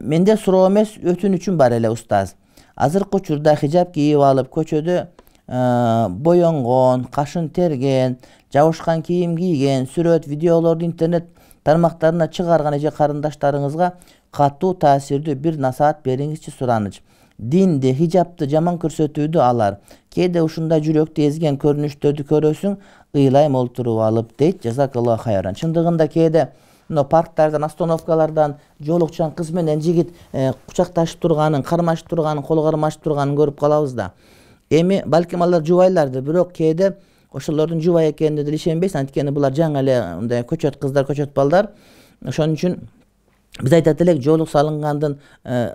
менде суроо эмес өтүнүчүм бар эле устаз азыркы учурда хижаб кийип алып көчөдө боенгон кашын терген жабышкан кийим кийген сүрөт видеолорду интернет тармактарына чыгарган эже карындаштарыңызга катуу таасирдүү бир насаат бериңизчи сураныч динди хижабты жаман көрсөтүүдү алар кээде ушундай жүрөктү эзген көрүнүштөрдү көрөсүң ыйлайм олтуруп алып дейт жазакаллаху хайран чындыгында кээде мына парктардан остановкалардан жоолукчан кыз менен жигит э, кучакташып турганын кармашып турганын кол кармашып турганын көрүп калабыз да. Эми балким алар жубайлардыр бирок кээде ошолордун жубай экенине деле ишенбейсиз анткени булар жаңы эле мындай көчөт кыздар көчөт балдар. Ошон үчүн биз айтат элек жоолук салынгандын э,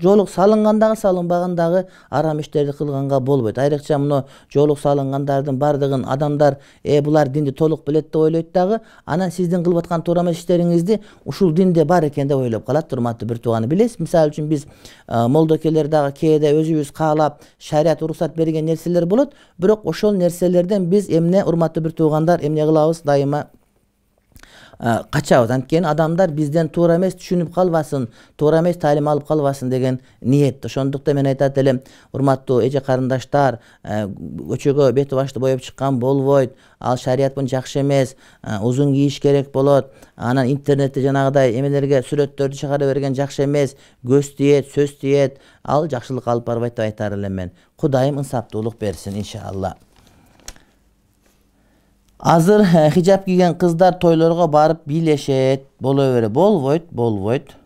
жоолук салынбаган дагы арам иштерди кылганга болбойт. Айрыкча мына жоолук салынгандардын баардыгын адамдар э булар динди толук билет деп ойлойт дагы анан сиздин кылып аткан туура эмес иштериңизди ушул динде бар экен деп ойлоп калат урматтуу бир тууган билесиз. Мисалы үчүн биз э, молдокелер дагы кээде өзүбүз каалап шарият уруксат берген нерселер болот. Бирок ошол нерселерден биз эмне урматтуу бир туугандар эмне кылабыз? Дайыма качабыз анткени адамдар бизден туура эмес түшүнүп калбасын туура эмес таалим алып калбасын деген ниет ошондуктан мен айтат элем урматтуу эже карындаштар көчөгө бети башты боеп чыккан болбойт ал шарият менен жакшы эмес узун кийиш керек болот анан интернетте жанагыдай эмелерге сүрөттөрдү чыгара берген жакшы эмес көз тиет сөз тиет ал жакшылыкка алып барбайт деп айтар элем мен. Кудайым ынсаптуулук берсин иншалла азыр э, хижаб кийген кыздар тойлорго барып бийлешет боло бере болбойт болбойт.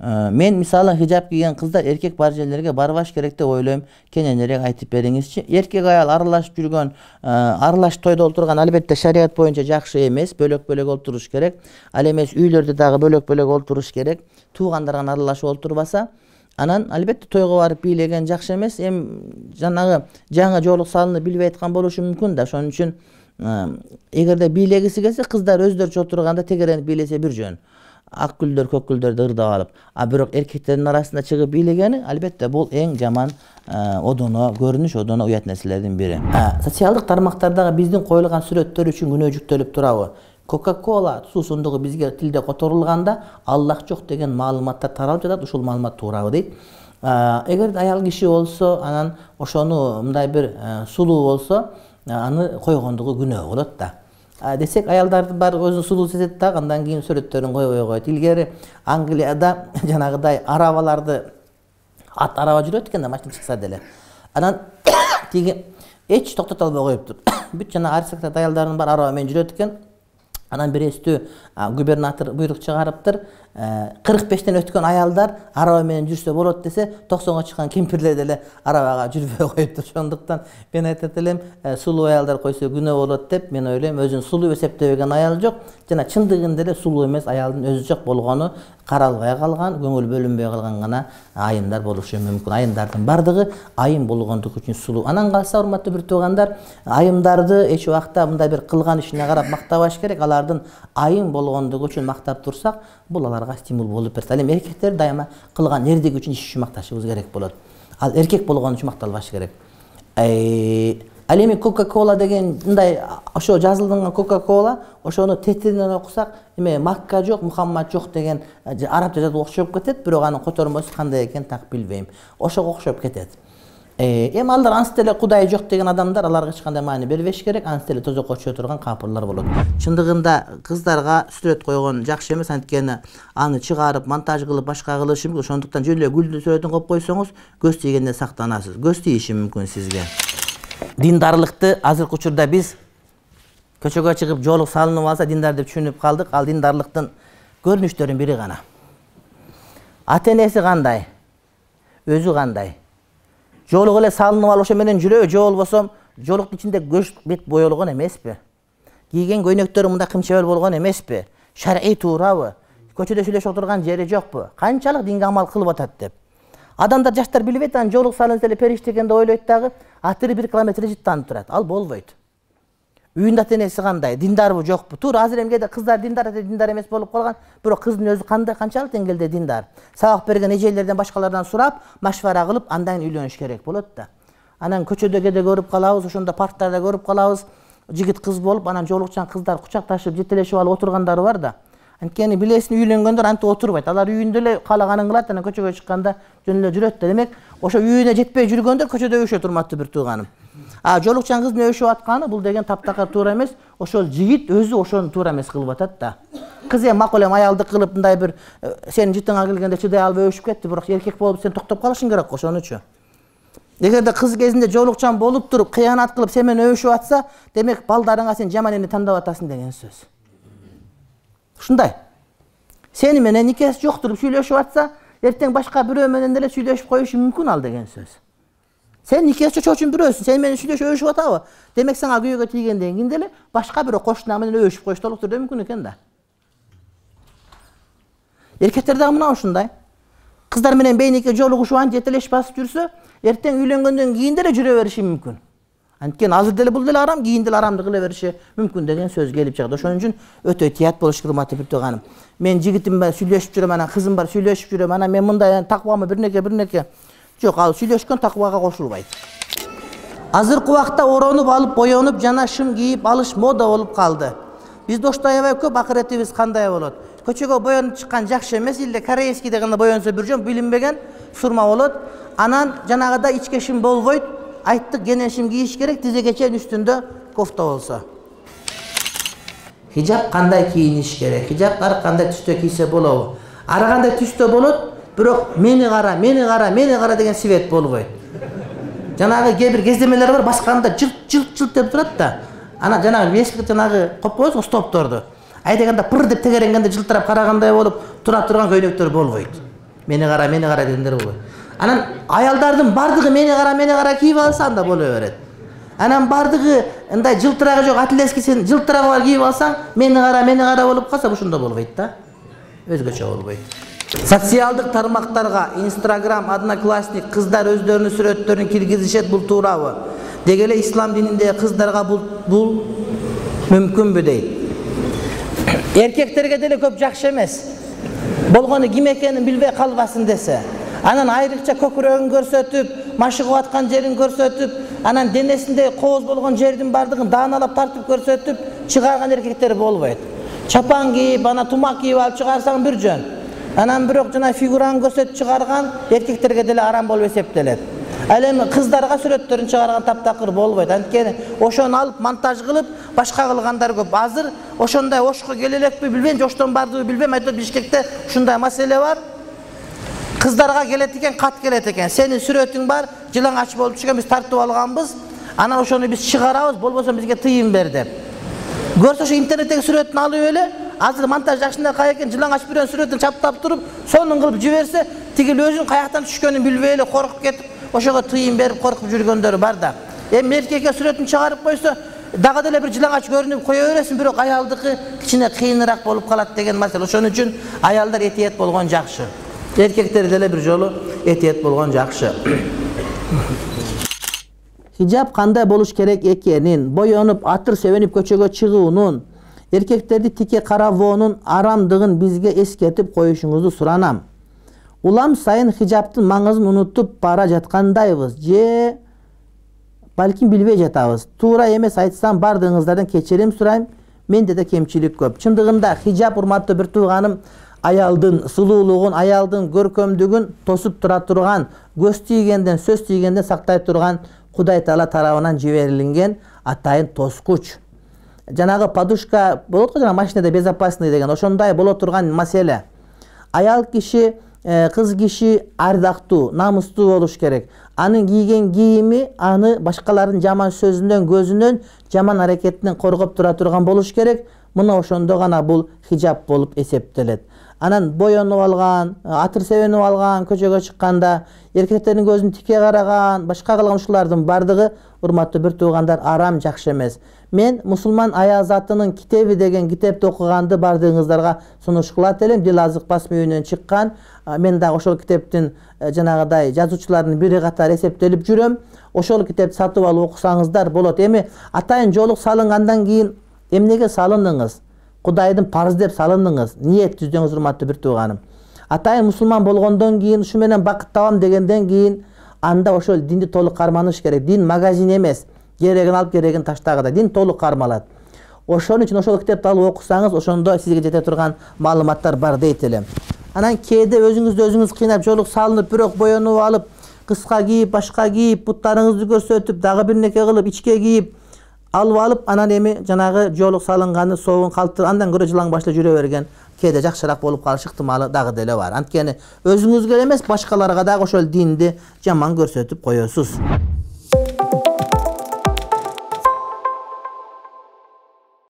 Э, мен мисалы хижаб кийген кыздар эркек бар жерлерге барбаш керек деп ойлойм. Кененирээк айтып бериңизчи эркек аял аралашып жүргөн э, аралашып тойдо олтурган албетте шарият боюнча жакшы эмес бөлөк бөлөк олтуруш керек. Ал эмес үйлөрдө дагы бөлөк бөлөк олтуруш керек. Туугандар гана аралашып олтурбаса анан албетте тойго барып бийлеген жакшы эмес. Эми жанагы жаңы жоолук салынып билбей айткан болушу мүмкүн да. Ошон үчүн эгерде бийлегиси келсе кыздар өздөрүчө отурганда тегеренип бийлесе бир жөн. Ак гүлдөр көк гүлдөрдү ырдап алып. А бирок эркектердин арасында чыгып бийлегени албетте бул эң жаман одоно көрүнүш одоно уят нерселердин бири. Социалдык тармактардагы биздин коюлган сүрөттөр үчүн күнөө жүктөлүп турабы? Кока кола суусундугу бизге тилде которулганда аллах жок деген маалыматтар таралып жатат ушул маалымат туурабы дейт эгерде аял киши болсо анан ошону мындай бир сулуу болсо аны койгондугу күнөө болот да. Десек аялдардын баары өзүн сулуу сезет дагы андан кийин сүрөттөрүн койбой коет илгери англияда жанагыдай арабаларды ат араба жүрөт экен да машина чыкса деле. Анан тиги эч токтото албай коюптур. Бүт жанагы аристократ аялдардын баары араба менен жүрөт экен. Анан бир эстүү губернатор буйрук чыгарыптыр кырк бештен өткөн аялдар араба менен жүрсө болот десе токсонго чыккан кемпирлер деле арабага жүрбөй коюптур ошондуктан мен айтат элем сулуу аялдар койсо күнөө болот деп мен ойлойм өзүн сулуу эсептебеген аял жок жана чындыгында эле сулуу эмес аялдын өзү жок болгону каралбай калган көңүл бөлүнбөй калган гана айымдар болушу мүмкүн. Айымдардын баардыгы айым болгондугу үчүн сулуу. Анан калса урматтуу бир туугандар айымдарды эч убакта мындай бир кылган ишине карап мактабаш керек. Алардын айым болгондугу үчүн мактап турсак бул аларга стимул болуп берет ал эми эркектер дайыма кылган эрдиги үчүн иш үчүн макташыбыз керек болот ал эркек болгон үчүн макталбаш керек. Ал эми кока кола деген мындай ошо жазылган кока кола ошону тетиринен окусак эме макка жок мухаммад жок деген арабча жазуу окшоп кетет бирок анын котормосу кандай экенин так билбейм ошого окшоп кетет эми алар ансы деле кудай жок деген адамдар аларга эч кандай маани бербеш керек ансы деле тозокко түшө турган капырлар болот. Чындыгында кыздарга сүрөт койгон жакшы эмес анткени аны чыгарып монтаж кылып башка кылышы мүмкүн. Ошондуктан жөн эле гүлдүн сүрөтүн коюп койсоңуз көз тийгенден сактанасыз. Көз тийиши мүмкүн сизге. Диндарлыкты азыркы учурда биз көчөгө чыгып жоолук салынып алса диндар деп түшүнүп калдык. Ал диндарлыктын көрүнүштөрүнүн бири гана. Ата энеси кандай? Өзү кандай жоолук эле салынып алып менен жүрөбү же болбосо жоолуктун ичинде көз бет боелгон эмеспи. Кийген көйнөктөрү мындай кымчабел болгон эмеспи. Шарий туурабы. Көчөдө сүйлөшүп отурган жери жокпу. Канчалык динге амал кылып атат деп. Адамдар жаштар билбейт анан жоолук салынса эле периште экен деп ойлойт дагы атыры бир километр жыттанып турат. Ал болбойт. Үйүндө ата энеси кандай диндарбы жокпу туура азыр эми кээде кыздар диндар диндар эмес болуп калган бирок кыздын өзү кандай канчалык деңгээлде диндар? Сабак берген эжелерден башкалардан сурап машвара кылып андан кийин үйлөнүш керек болот да анан көчөдө кээде көрүп калабыз ошондо парктарда көрүп калабыз жигит кыз болуп анан жоолукчан кыздар кучакташып жетелешип алып отургандары бар да. Анткени билесиң үйлөнгөндөр антип отурбайт алар үйүндө эле каалаганын кылат анан көчөгө чыкканда жөн эле жүрөт да демек ошо үйүнө жетпей жүргөндөр көчөдө өбүшөт урматтуу бир тууганым а жоолукчан кыздын өбүшүп атканы бул деген таптакыр туура эмес ошол жигит өзү ошону туура эмес кылып атат да. Кыз эми макул эми аялдык кылып мындай бир сенин жытыңа келгенде чыдай албай өбүшүп кетти бирок эркек болуп сен токтоп калышың керек ошонучу эгерде кыз кезинде жоолукчан болуп туруп кыянат кылып сен менен өбүшүп атса демек балдарыңа сен жаман эне тандап атасың деген сөз. Ушундай сени менен никеси жок туруп сүйлөшүп атса эртең башка бирөө менен деле сүйлөшүп коюшу мүмкүн ал деген сөз. Сен никеси чочун бирөөсүң сени менен сүйлөшүп өбүшүп атабы демек сага күйөөгө тийгенден кийин деле башка бирөө кошуна менен өбүшүп коюш толук түрдө мүмкүн экен да эркектер дагы мына ушундай кыздар менен бейнике жолугушуп анча жетелешип басып жүрсө эртең үйлөнгөндөн кийин деле жүрө бериши мүмкүн анткени азыр деле бул деле арам кийин деле арамды кыла бериши мүмкүн деген сөз келип чыгат ошон үчүн өтө этият болуш керек урматтуу бир тууганым мен жигитим бар сүйлөшүп жүрөм анан кызым бар сүйлөшүп жүрөм анан мен мындай такыбамы бирнеке бирнеке жок ал сүйлөшкөн такыбага кошулбайт азыркы убакта оронуп алып боенуп жана шым кийип алыш мода болуп калды биз доштой аябай көп акыретибиз кандай болот көчөгө боенуп чыккан жакшы эмес или корейскийде гана боенсо бир жөн билинбеген сурма болот анан жанагыдай ичке шим болбойт айттык кене шим кийиш керек тизеге чейин үстүндө кофта болсо хижаб кандай кийиниш керек? Хижаб ар кандай түстө кийсе болобу? Ар кандай түстө болот? Бирок мени кара мени кара мени кара деген свет болбойт жанагы кээ бир кездемелер бар басканда жылт жылт жылт деп турат да анан жанагы эски жанагы коюп коесуң стопторду айдаганда пыр деп тегеренгенде жылтырап карагандай болуп тура турган көйнөктөр болбойт мени кара мени кара дегендер болбойт анан аялдардын баардыгы мени кара мени кара кийип алса анда боло берет анан баардыгы мындай жылтырагы жок атлески сен жылтырагы бар кийип алсаң мени кара мени кара болуп калса ушундай болбойт да өзгөчө болбойт социалдык тармактарга инстаграм одноклассник кыздар өздөрүнүн сүрөттөрүн киргизишет бул туурабы деги эле ислам дининдеги кыздарга бул бул мүмкүнбү дейт эркектерге деле көп жакшы эмес болгону ким экенин билбей калбасын десе. Анан айрыкча көкүрөгүн көрсөтүп машыгып аткан жерин көрсөтүп анан денесинде кооз болгон жердин баардыгын дааналап тартып көрсөтүп чыгарган эркектер болбойт чапан кийип анан тумак кийип алып чыгарсаң бир жөн. Анан бирок жана фигураны көрсөтүп чыгарган эркектерге деле арам болуп эсептелет. Ал эми кыздарга сүрөттөрүн чыгарган таптакыр болбойт. Анткени ошону алып монтаж кылып башка кылгандар көп. Азыр ошондой ошко келе элекпи билбейм же оштон бардыбы билбейм әйтеуір бишкекте ушундай маселе бар. Кыздарга келет экен кат келет экен. Сенин сүрөтүң бар жылаңач болуп түшкөн биз тартып алганбыз. Анан ошону биз чыгарабыз болбосо бизге тыйын бер деп. Көрсө ошо интернеттеги сүрөтүн алып эле азыр монтаж жакшындай кай экен жылаңач бирөөнүн сүрөтүн чаптап туруп сонун кылып жиберсе тигил өзүн каяктан түшкөнүн билбей эле коркуп кетип ошого тыйын берип коркуп жүргөндөр бар да. Эми эркекке сүрөтүн чыгарып койсо дагы деле бир жылаңач көрүнүп кое бересиң бирок аялдыкы кичине кыйыныраак болуп калат деген маселе ошон үчүн аялдар этият болгон жакшы эркектер деле бир жолу этият болгон жакшы хижаб кандай болуш керек экенин боенуп атыр себенип көчөгө чыгуунун эркектерди тике карабоонун арамдыгын бизге эскертип коюшуңузду суранам улам сайын хижабтын маңызын унутуп бара жаткандайбыз же балким билбей жатабыз туура эмес айтсам баардыгыңыздардан кечирим сурайм менде да кемчилик көп чындыгында хижаб урматтуу бир тууганым аялдын сулуулугун аялдын көркөмдүгүн тосуп тура турган көз тийгенден сөз тийгенден сактай турган кудай таала тарабынан жиберилген атайын тоскуч жанагы подушка болот го жана машинада безопасный деген ошондой боло турган маселе. Аял киши кыз киши ардактуу намустуу болуш керек. Анын кийген кийими аны башкалардын жаман сөзүнөн көзүнөн жаман аракетинен коргоп тура турган болуш керек. Мына ошондо гана бул хижаб болуп эсептелет. Анан боенуп алган атыр себенип алган көчөгө чыкканда эркектердин көзүн тике караган башка кылган ушулардын баардыгы урматтуу бир туугандар арам жакшы эмес мен мусулман аязатынын китеби деген китепти окуганды баардыгыңыздарга сунуш кылат элем дил азык басма үйүнөн чыккан. Мен дагы ошол китептин жанагыдай жазуучуларынын бири катары эсептелип жүрөм. Ошол китепти сатып алып окусаңыздар болот. Эми атайын жоолук салынгандан кийин эмнеге салындыңыз? Кудайдын парыз деп салындыңыз? Ниет түздүңүз урматтуу бир тууганым? Атайын мусулман болгондон кийин ушу менен бакыт дегенден кийин анда ошол динди толук карманыш керек. Дин магазин эмес. Керегин алып керегин таштагыдай дин толук кармалат ошон үчүн ошол китепти алып окусаңыз ошондо сизге жете турган маалыматтар бар дейт элем анан кээде өзүңүздү өзүңүз кыйнап жоолук салынып бирок боенуп алып кыска кийип башка кийип буттарыңызды көрсөтүп дагы бир неке кылып ичке кийип алып алып анан эми жанагы жоолук салынганы сообун калтырып андан көрө жылаң башында жүрө берген кээде жакшыраак болуп калыш ыктымалы дагы деле бар анткени өзүңүзгө эле эмес башкаларга дагы ошол динди жаман көрсөтүп коесуз